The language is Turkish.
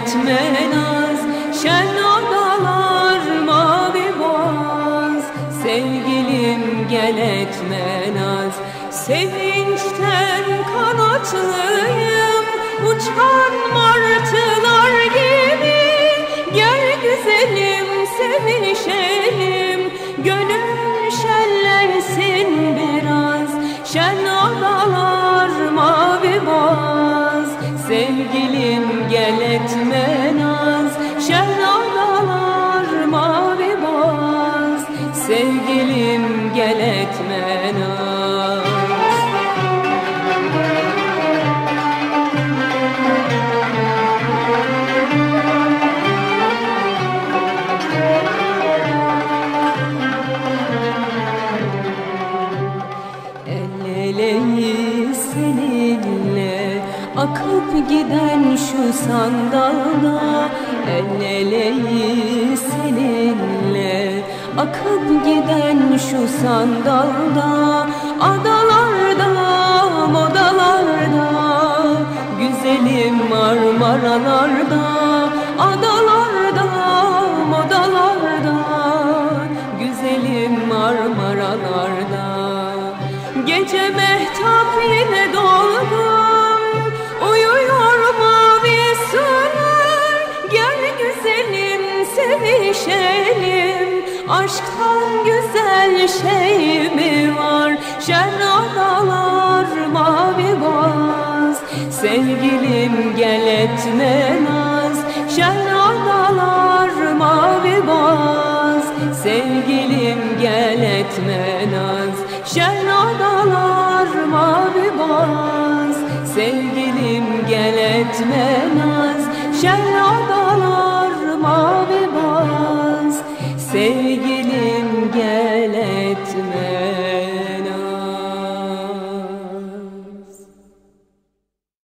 etme naz Şen adalar mavi boğaz Sevgilim gel etme naz Sevinçten kanatlıyım Uçan martılar gibi. Gel güzelim sevişelim Gönül şenlensin biraz. Şen adalar mavi boğaz Sevgilim gel etme Sevgilim gel etme naz. Seninle Akıp giden şu sandalda El eleyiz seninle Akıp giden şu sandalda Adalarda, modalarda Güzelim marmaralarda Adalarda, modalarda Güzelim marmaralarda. Gece mehtap yine güzelim sevişelim Aşktan güzel şey mi var? Şen adalar mavi boğaz Sevgilim gel etme naz. Şen adalar mavi boğaz Sevgilim gel etme naz. Şen adalar mavi boğaz Sevgilim gel etme naz. Şen Sevgilim gel etme.